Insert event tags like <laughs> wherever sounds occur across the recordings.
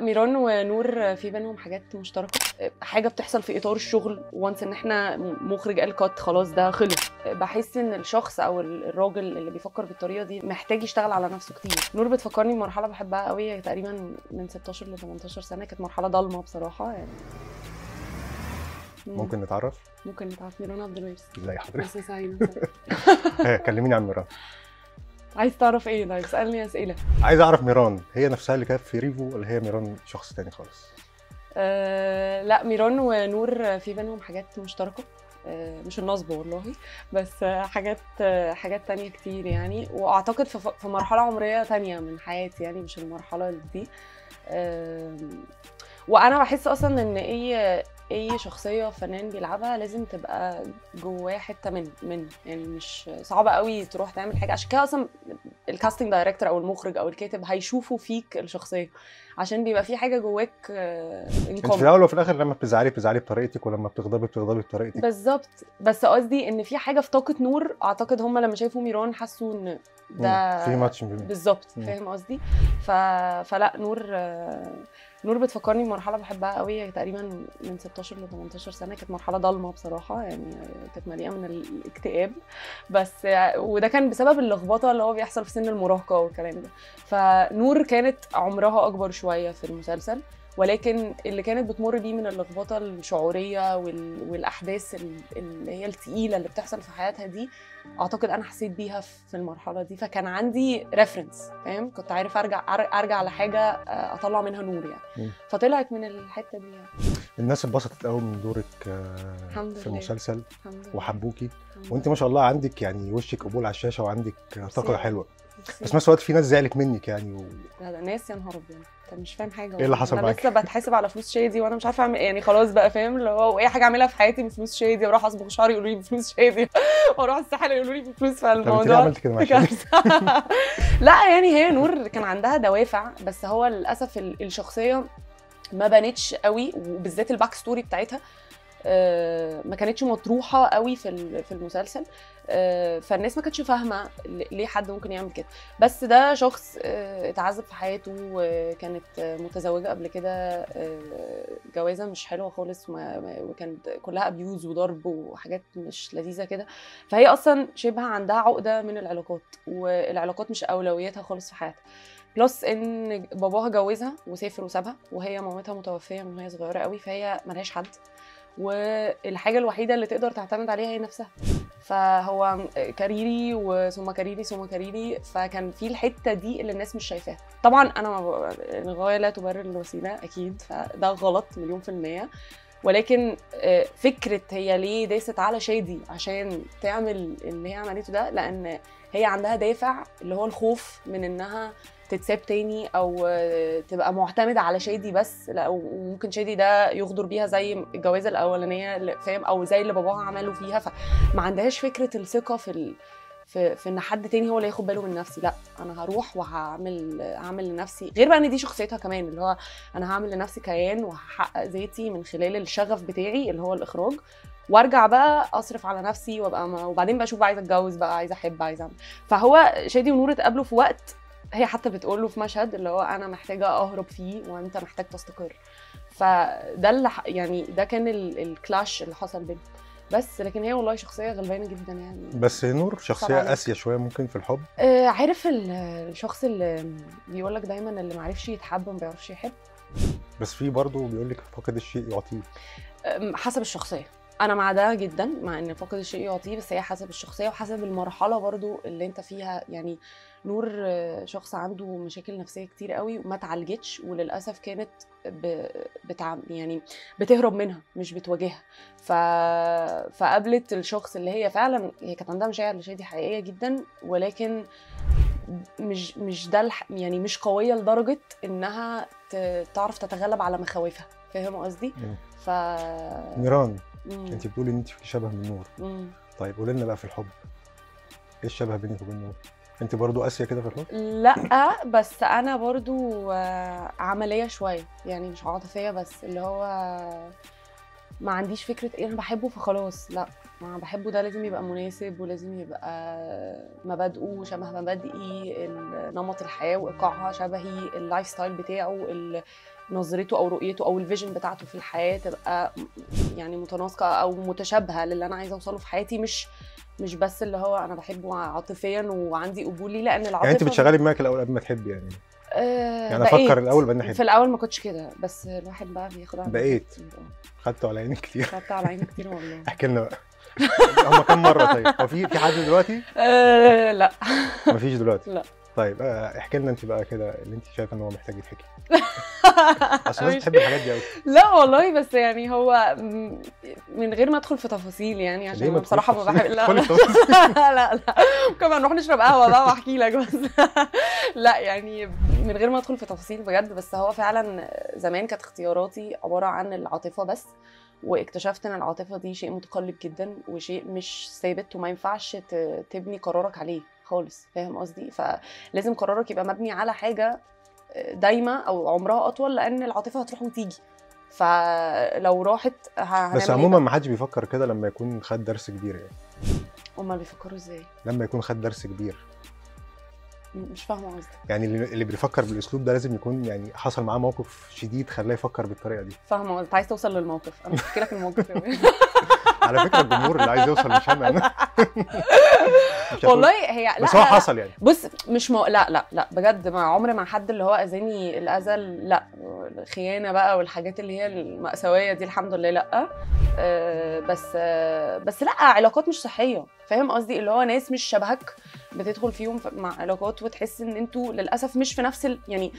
ميران ونور في بينهم حاجات مشتركة. حاجة بتحصل في إطار الشغل. وانس إن إحنا مخرج قال كات خلاص ده خلص. بحس إن الشخص أو الراجل اللي بيفكر بالطريقة دي محتاج يشتغل على نفسه كتير. نور بتفكرني بمرحلة بحبها قوي. تقريبا من 16 ل 18 سنة. كانت مرحلة ضلمة بصراحة. يعني ممكن نتعرف؟ ممكن نتعرف. ميران عبد الوارث ازي حضرتك؟ <laughs> آه، كلميني عن ميران. عايز تعرف إيه؟ طيب اسالني أسئلة. عايز أعرف ميران هي نفسها اللي كانت في ريفو ولا هي ميران شخص تاني خالص؟ أه لا ميران ونور في بينهم حاجات مشتركة. أه مش النصب والله بس آه، حاجات آه، حاجات تانية كتير يعني. وأعتقد في في مرحلة عمرية تانية من حياتي يعني مش المرحلة دي. وأنا بحس أصلا إن اي اي شخصية فنان بيلعبها لازم تبقى جواه حتة من من يعني مش صعبة قوي تروح تعمل حاجة. عشان كده أصلا ال casting director أو المخرج أو الكاتب هيشوفوا فيك الشخصية. عشان بيبقى في حاجة جواك آه، انت. في الأول وفي الآخر لما بتزعلي بتزعلي بطريقتك ولما بتغضبي بتغضبي بطريقتك. بالظبط. بس قصدي إن في حاجة في طاقة نور أعتقد هم لما شافوا ميران حسوا إن ده في ماتش بالظبط. فاهم قصدي؟ ف... فلا نور آه، نور بتفكرني بمرحلة بحبها قوي تقريبا من 16 ل 18 سنة كانت مرحلة ضلمة بصراحة يعني كانت مليئة من الاكتئاب. بس وده كان بسبب اللخبطة اللي هو بيحصل في سن المراهقة والكلام ده. فنور كانت عمرها أكبر شوية في المسلسل. ولكن اللي كانت بتمر بيه من اللخبطة الشعورية وال... والأحداث ال- اللي هي التقيلة اللي بتحصل في حياتها دي أعتقد أنا حسيت بيها في المرحلة دي فكان عندي ريفرنس فاهم كنت عارف أرجع أرجع لحاجة آه، أطلع منها نور يعني. فطلعت من الحتة دي يعني الناس اتبسطت قوي من دورك آه، الحمد في. المسلسل وحبوكي وأنت. ما شاء الله عندك يعني وشك قبول على الشاشة وعندك طاقة. حلوة. بس نفس الوقت في ناس زعلت منك يعني و... لا ده ناس يا نهار أبيض. انت مش فاهم حاجة إيه اللي حصل أنا معاك؟ لسه بتحاسب على فلوس شادي وأنا مش عارفة أعمل يعني خلاص بقى فاهم؟ اللي هو اي حاجة أعملها في حياتي بفلوس شادي؟ وأروح أصبغ شعري يقولوا لي بفلوس شادي. <laughs> وأروح الساحل يقولوا لي بفلوس طب فالموضوع عملت كده. <laughs> لا يعني هي نور كان عندها دوافع بس هو للأسف ال- الشخصية ما بانتش قوي وبالذات ال back story بتاعتها. ما كانتش مطروحة قوي في في المسلسل. آه، فالناس ما كانتش فاهمة ليه حد ممكن يعمل كده. بس ده شخص آه، اتعذب في حياته وكانت آه، متزوجة قبل كده. آه، جوازة مش حلوة خالص وكانت كلها abuse وضرب وحاجات مش لذيذة كده. فهي أصلا شبه عندها عقدة من العلاقات والعلاقات مش أولوياتها خالص في حياتها. plus إن باباها جوزها وسافر وسابها وهي مامتها متوفية من وهي صغيرة قوي فهي ملهاش حد. والحاجة الوحيدة اللي تقدر تعتمد عليها هي نفسها. فهو career ي وثم career ي ثم career ي فكان في الحتة دي اللي الناس مش شايفاها. طبعا أنا الغاية لا تبرر الوسيلة أكيد فده غلط مليون في المية. ولكن آه، فكرة هي ليه داست على شادي عشان تعمل اللي هي عملته ده؟ لأن هي عندها دافع اللي هو الخوف من إنها تتساب تاني أو تبقى معتمدة على شادي بس لا وممكن شادي ده يغدر بيها زي الجوازة الأولانية فاهم؟ أو زي اللي باباها عمله فيها فما عندهاش فكرة الثقة في ال... في, في إن حد تاني هو اللي ياخد باله من نفسي لا أنا هروح وهعمل اعمل لنفسي غير بقى إن دي شخصيتها كمان اللي هو أنا هعمل لنفسي كيان وهحقق ذاتي من خلال الشغف بتاعي اللي هو الإخراج وأرجع بقى أصرف على نفسي وأبقى ما وبعدين بقى أشوف بقى عايزة أتجوز بقى عايزة أحب عايزة أعمل. فهو شادي ونور اتقابلوا في وقت هي حتى بتقول له في مشهد اللي هو أنا محتاجة أهرب فيه وأنت محتاج تستقر. فده اللي يعني ده كان ال- الكلاش اللي حصل بينهم. بس لكن هي والله شخصية غلبانة جدا يعني. بس نور شخصية. قاسية شوية ممكن في الحب. آه، عارف ال- الشخص اللي بيقول لك دايما اللي معرفش يتحب ما بيعرفش يحب؟ بس في برضه بيقول لك فاقد الشيء يعطيه حسب الشخصية. أنا مع ده جدا مع إن فاقد الشيء يعطيه بس هي حسب الشخصية وحسب المرحلة برضو اللي أنت فيها يعني نور شخص عنده مشاكل نفسية كتير قوي وما اتعالجتش وللأسف كانت. بتع... يعني بتهرب منها مش بتواجهها ف... فقابلت الشخص اللي هي فعلا هي كانت عندها مشاعر لشادي حقيقية جدا ولكن مش مش ده الح... يعني مش قوية لدرجة إنها ت... تعرف تتغلب على مخاوفها فاهم قصدي؟ ف نيران. انت بتقولي ان انت في شبه من نور. مم. طيب قولي لنا بقى في الحب. إيه الشبه بينك وبين نور؟ انت برضو قاسية كده في الحب؟ لا بس أنا برضو آه، عملية شوية. يعني مش عاطفية بس اللي هو ما عنديش فكرة إيه أنا بحبه فخلاص. لا ما بحبه ده لازم يبقى مناسب ولازم يبقى مبادئه شبه مبادئي نمط الحياة وإيقاعها شبهي ال lifestyle بتاعه نظرته أو رؤيته أو ال vision بتاعته في الحياة تبقى يعني متناسقة أو متشابهة للي أنا عايزة أوصله في حياتي مش مش بس اللي هو أنا بحبه عاطفيا وعندي قبول ليه لأن العاطفه يعني أنت بتشغلي دماغك الأول قبل ما تحبي يعني؟ آه يعني بقيت. أفكر الأول بعدين أحب. في الأول ما كنتش كده بس الواحد بقى بياخد على بقيت. خدته على عيني كتير. خدت على عيني كتير والله. <laughs> احكي لنا بقى. هما كام مرة طيب؟ هو في في حد دلوقتي؟ آه لا. مفيش دلوقتي. لا. طيب آه، احكي لنا انت بقى كده اللي انت شايفة ان هو محتاج يتحكي. اصل الناس بتحب الحاجات دي قوي لا والله بس يعني هو من غير ما ادخل في تفاصيل يعني عشان بصراحة ما بحب لا. <laughs> لا. لا لا. كمان نروح نشرب قهوة بقى وأحكي لك بس. <laughs> لا يعني من غير ما ادخل في تفاصيل بجد بس هو فعلا زمان كانت اختياراتي عبارة عن العاطفة بس واكتشفت إن العاطفة دي شيء متقلب جدا وشيء مش ثابت وما ينفعش تبني قرارك عليه. خالص فاهم قصدي؟ فلازم قرارك يبقى مبني على حاجة دايمة أو عمرها أطول لأن العاطفة هتروح وتيجي. فلو راحت ه- هنعمل بس إيه عموما؟ ما حدش بيفكر كده لما يكون خد درس كبير يعني. امال بيفكروا إزاي؟ لما يكون خد درس كبير. مش فاهمة قصدك. يعني اللي بيفكر بالأسلوب ده لازم يكون يعني حصل معاه موقف شديد خلاه يفكر بالطريقة دي. فاهمة قصدك. عايز توصل للموقف. أنا بحكي لك الموقف. <laughs> على فكرة الجمهور اللي عايز يوصل مش أنا. <laughs> والله هي لا بس هو. حصل يعني. بص مش مو... لا لا لا بجد ما عمري ما حد اللي هو أذاني الأذى ال- لا. الخيانة بقى والحاجات اللي هي المأساوية دي الحمد لله لا. أه بس أه بس لا علاقات مش صحية. فاهم قصدي؟ اللي هو ناس مش شبهك بتدخل فيهم مع علاقات وتحس إن أنتوا للأسف مش في نفس ال... يعني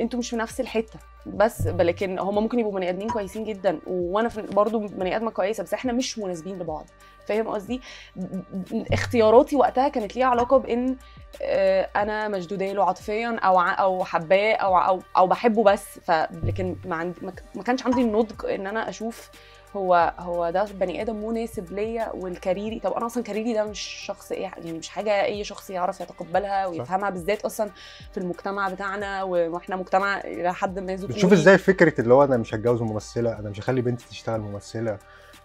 أنتوا مش في نفس الحتة. بس لكن هم ممكن يبقوا بني آدمين كويسين جدا وأنا برضو بني آدمة كويسة بس إحنا مش مناسبين لبعض. فاهم قصدي؟ اختياراتي وقتها كانت ليها علاقة بإن آه، أنا مشدودة له عاطفيا أو أو حباه أو أو أو بحبه بس. ف لكن ما ما كانش عندي النضج إن أنا أشوف هو هو ده بني آدم مناسب ليا وال career ي. طب أنا أصلا career ي ده مش شخص إيه يعني مش حاجة أي شخص يعرف يتقبلها ويفهمها بالذات أصلا في المجتمع بتاعنا وإحنا مجتمع إلى حد ما ذكوري بتشوف إزاي فكرة اللي هو أنا مش هتجوز ممثلة أنا مش هخلي بنتي تشتغل ممثلة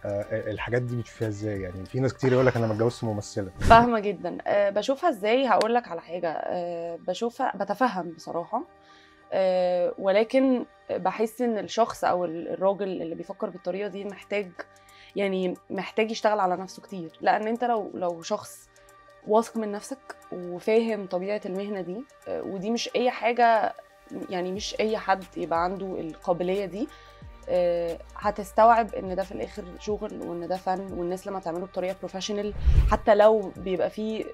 آه الحاجات دي بتشوفيها إزاي؟ يعني في ناس كتير يقول لك أنا ما اتجوزتش ممثلة. فاهمة جدا. أه بشوفها إزاي؟ هقول لك على حاجة. أه بشوفها بتفهم بصراحة. ولكن بحس إن الشخص أو ال- الراجل اللي بيفكر بالطريقة دي محتاج يعني محتاج يشتغل على نفسه كتير. لأن أنت لو لو شخص واثق من نفسك وفاهم طبيعة المهنة دي أه ودي مش أي حاجة يعني مش أي حد يبقى عنده القابلية دي آه، هتستوعب إن ده في الآخر شغل وإن ده فن والناس لما تعمله بطريقة بروفيشنال حتى لو بيبقى فيه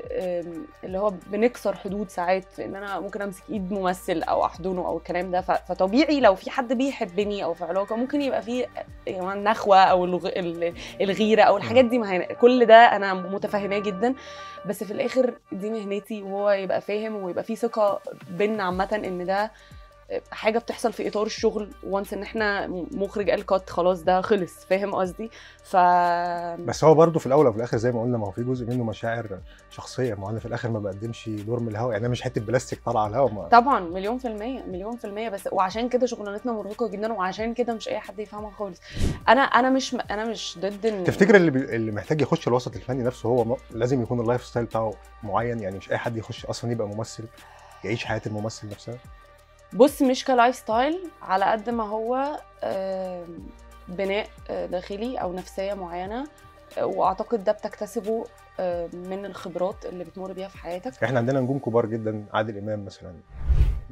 اللي هو بنكسر حدود ساعات إن أنا ممكن أمسك إيد ممثل أو أحضنه أو الكلام ده فطبيعي لو في حد بيحبني أو في علاقة ممكن يبقى فيه يعني النخوه أو الغ- ال- الغيرة أو الحاجات دي كل ده أنا متفهماه جدا بس في الآخر دي مهنتي وهو يبقى فاهم ويبقى فيه ثقة بينا عامة إن ده حاجة بتحصل في إطار الشغل وانس إن إحنا مخرج قال كات خلاص ده خلص فاهم قصدي؟ ف بس هو برضه في الأول وفي الآخر زي ما قلنا ما هو في جزء منه مشاعر شخصية ما أنا في الآخر ما بقدمش دور من الهواء يعني أنا مش حتة بلاستيك طالعة على الهواء ما- طبعا مليون في المية مليون في المية بس وعشان كده شغلانتنا مرهقة جدا وعشان كده مش أي حد يفهمها خالص. أنا أنا مش أنا مش ضد إن تفتكر اللي بي... اللي محتاج يخش الوسط الفني نفسه هو م... لازم يكون ال lifestyle بتاعه معين؟ يعني مش أي حد يخش أصلا يبقى ممثل يعيش حياة الممثل نفسها؟ بص مش ك lifestyle على قد ما هو بناء آه، داخلي أو نفسية معينة آه، وأعتقد ده بتكتسبه من الخبرات اللي بتمر بيها في حياتك. إحنا عندنا نجوم كبار جدا عادل إمام مثلا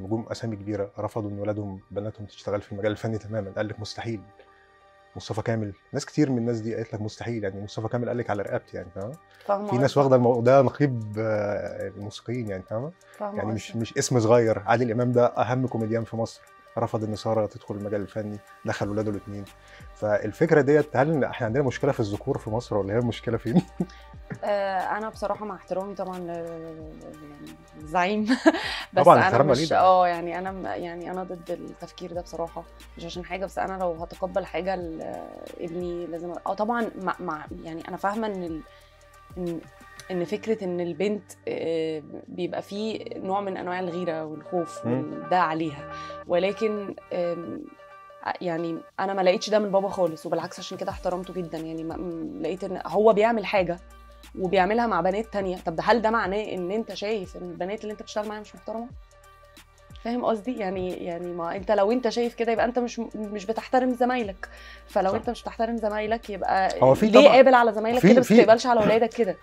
نجوم أسامي كبيرة رفضوا إن ولادهم بناتهم تشتغل في المجال الفني تماما قال لك مستحيل. مصطفى كامل. ناس كتير من الناس دي قالت لك مستحيل يعني مصطفى كامل قال لك على رقبتي يعني فاهمة؟ في ناس واخدة الموضوع ده نقيب آه، الموسيقيين يعني فاهمة؟ يعني مش. مش اسم صغير. عادل إمام ده أهم كوميديان في مصر. رفض إن سارة تدخل المجال الفني دخل ولاده الاثنين فالفكرة ديت هل إحنا عندنا مشكلة في الذكور في مصر ولا هي المشكلة فين؟ <laughs> آه، أنا بصراحة مع احترامي طبعا ل- يعني <laughs> بس طبعاً أنا مش ده. آه يعني أنا يعني أنا ضد التفكير ده بصراحة مش عشان حاجة بس أنا لو هتقبل حاجة لابني لازم آه طبعا مع, مع يعني أنا فاهمة إن ال... إن إن فكرة إن البنت آه، بيبقى فيه نوع من أنواع الغيرة والخوف ده عليها. ولكن يعني أنا ما لقيتش ده من بابا خالص وبالعكس عشان كده احترمته جدا. يعني لقيت إن هو بيعمل حاجة وبيعملها مع بنات تانية. طب ده هل ده معناه إن أنت شايف إن البنات اللي أنت بتشتغل معاها مش محترمة؟ فاهم قصدي؟ يعني يعني ما أنت لو أنت شايف كده يبقى أنت مش مش بتحترم زمايلك. فلو صح. أنت مش بتحترم زمايلك يبقى هو في ليه قابل على زمايلك كده؟ ما تقبلش على أولادك كده.